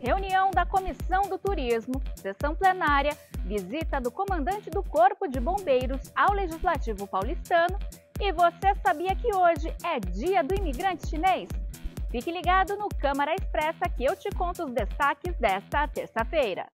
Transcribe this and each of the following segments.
Reunião da Comissão do Turismo, sessão plenária, visita do comandante do Corpo de Bombeiros ao Legislativo Paulistano e você sabia que hoje é Dia do Imigrante Chinês? Fique ligado no Câmara Expressa que eu te conto os destaques desta terça-feira.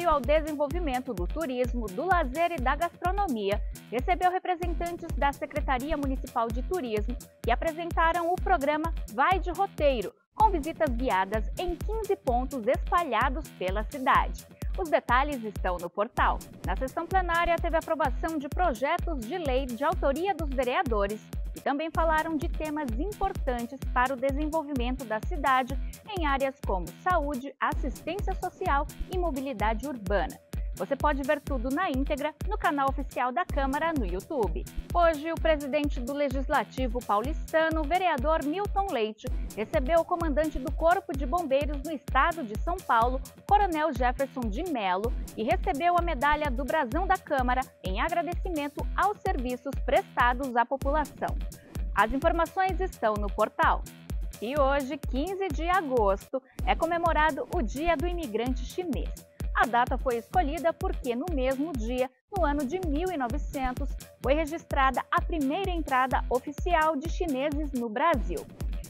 Apoio ao Desenvolvimento do Turismo, do Lazer e da Gastronomia recebeu representantes da Secretaria Municipal de Turismo que apresentaram o programa Vai de Roteiro, com visitas guiadas em 15 pontos espalhados pela cidade. Os detalhes estão no portal. Na sessão plenária, teve aprovação de projetos de lei de autoria dos vereadores e também falaram de temas importantes para o desenvolvimento da cidade em áreas como saúde, assistência social e mobilidade urbana. Você pode ver tudo na íntegra no canal oficial da Câmara no YouTube. Hoje, o presidente do Legislativo paulistano, vereador Milton Leite, recebeu o comandante do Corpo de Bombeiros no estado de São Paulo, Coronel Jefferson de Mello, e recebeu a medalha do Brasão da Câmara em agradecimento aos serviços prestados à população. As informações estão no portal. E hoje, 15 de agosto, é comemorado o Dia do Imigrante Chinês. A data foi escolhida porque, no mesmo dia, no ano de 1900, foi registrada a primeira entrada oficial de chineses no Brasil.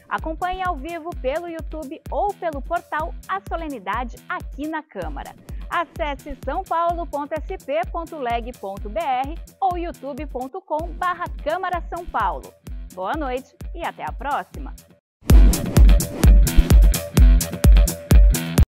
Acompanhe ao vivo pelo YouTube ou pelo portal A Solenidade aqui na Câmara. Acesse sãopaulo.sp.leg.br ou youtube.com/câmara São Paulo. Boa noite e até a próxima!